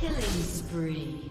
Killing spree.